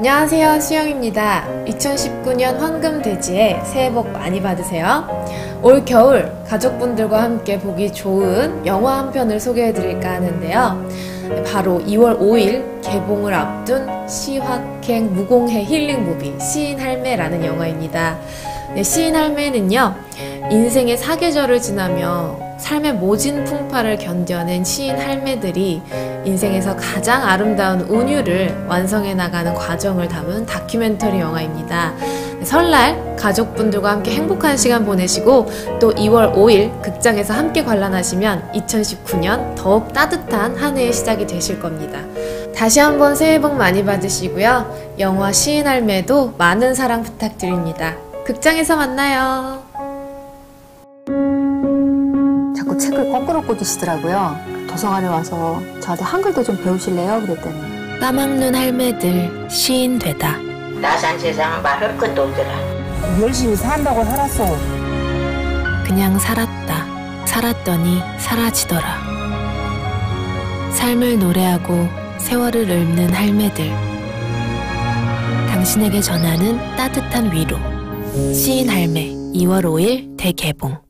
안녕하세요 수영입니다. 2019년 황금돼지에 새해 복 많이 받으세요. 올 겨울 가족분들과 함께 보기 좋은 영화 한 편을 소개해 드릴까 하는데요. 바로 2월 5일 개봉을 앞둔 시확행 무공해 힐링 무비 시인 할매라는 영화입니다. 네, 시인 할매는요 인생의 사계절을 지나며 삶의 모진 풍파를 견뎌낸 시인 할매들이 인생에서 가장 아름다운 운유를 완성해 나가는 과정을 담은 다큐멘터리 영화입니다. 설날 가족분들과 함께 행복한 시간 보내시고 또 2월 5일 극장에서 함께 관람하시면 2019년 더욱 따뜻한 한 해의 시작이 되실 겁니다. 다시 한번 새해 복 많이 받으시고요. 영화 시인 할매도 많은 사랑 부탁드립니다. 극장에서 만나요. 책을 거꾸로 꽂으시더라고요. 도서관에 와서 저한테 한글도 좀 배우실래요? 그랬더니 까막눈 할매들 시인 되다. 나산 세상은 말할 것도 없더라. 열심히 산다고 살았어. 그냥 살았다. 살았더니 사라지더라. 삶을 노래하고 세월을 읊는 할매들. 당신에게 전하는 따뜻한 위로. 시인 할매 2월 5일 대개봉.